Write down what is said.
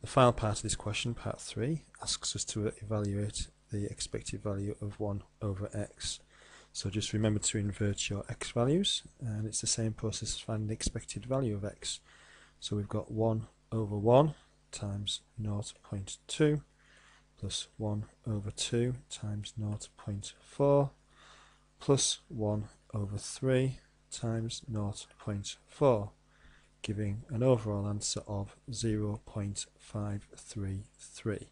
The final part of this question, part 3, asks us to evaluate the expected value of 1 over x. So just remember to invert your x values and it's the same process as finding the expected value of x. So we've got 1 over 1 times 0.2 plus 1 over 2 times 0.4 plus 1 over 3 times 0.4 giving an overall answer of 0.533.